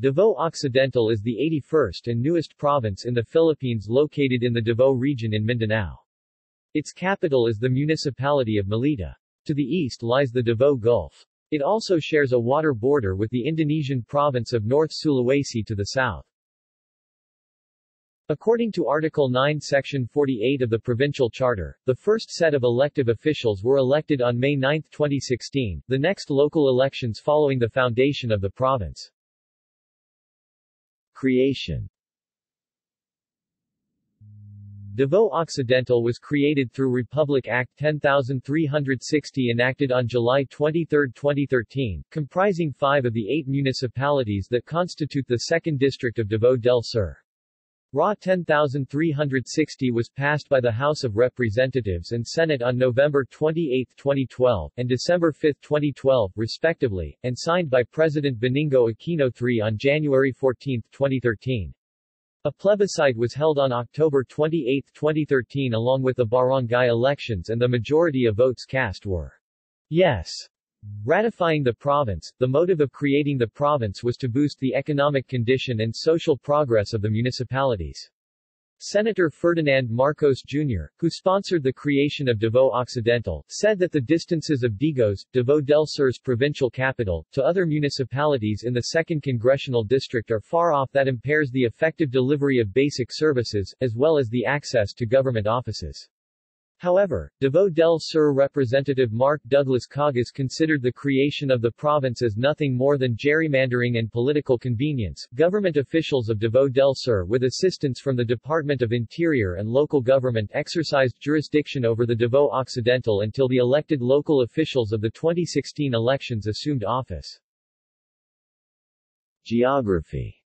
Davao Occidental is the 81st and newest province in the Philippines located in the Davao region in Mindanao. Its capital is the municipality of Malita. To the east lies the Davao Gulf. It also shares a water border with the Indonesian province of North Sulawesi to the south. According to Article 9 Section 48 of the Provincial Charter, the first set of elective officials were elected on May 9, 2016, the next local elections following the foundation of the province. Creation Davao Occidental was created through Republic Act 10360 enacted on July 23, 2013, comprising five of the eight municipalities that constitute the 2nd District of Davao del Sur. RA 10360 was passed by the House of Representatives and Senate on November 28, 2012, and December 5, 2012, respectively, and signed by President Benigno Aquino III on January 14, 2013. A plebiscite was held on October 28, 2013 along with the barangay elections and the majority of votes cast were yes. Ratifying the province, the motive of creating the province was to boost the economic condition and social progress of the municipalities. Senator Ferdinand Marcos Jr., who sponsored the creation of Davao Occidental, said that the distances of Digos, Davao del Sur's provincial capital, to other municipalities in the 2nd Congressional District are far off that impairs the effective delivery of basic services, as well as the access to government offices. However, Davao del Sur Representative Mark Douglas Cagas considered the creation of the province as nothing more than gerrymandering and political convenience. Government officials of Davao del Sur with assistance from the Department of Interior and local government exercised jurisdiction over the Davao Occidental until the elected local officials of the 2016 elections assumed office. Geography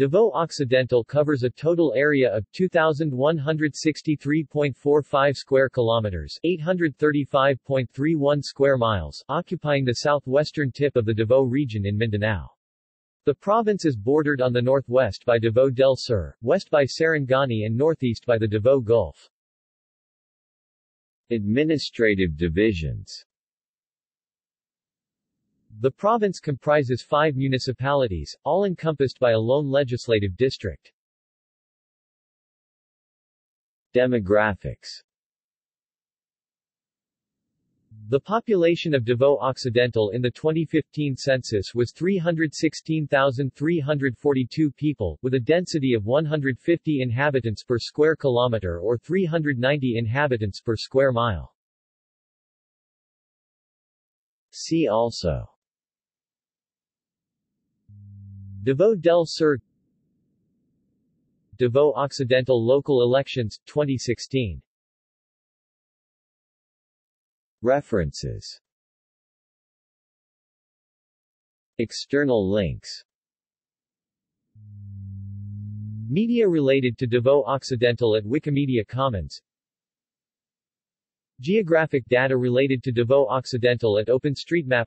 Davao Occidental covers a total area of 2163.45 square kilometers, 835.31 square miles, occupying the southwestern tip of the Davao region in Mindanao. The province is bordered on the northwest by Davao del Sur, west by Sarangani and northeast by the Davao Gulf. Administrative divisions the province comprises five municipalities, all encompassed by a lone legislative district. Demographics The population of Davao Occidental in the 2015 census was 316,342 people, with a density of 150 inhabitants per square kilometer or 390 inhabitants per square mile. See also Davao del Sur Davao Occidental local elections, 2016 References. External links. Media related to Davao Occidental at Wikimedia Commons. Geographic data related to Davao Occidental at OpenStreetMap.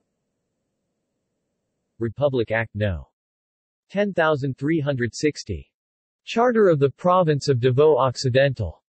Republic Act No. 10360. Charter of the Province of Davao Occidental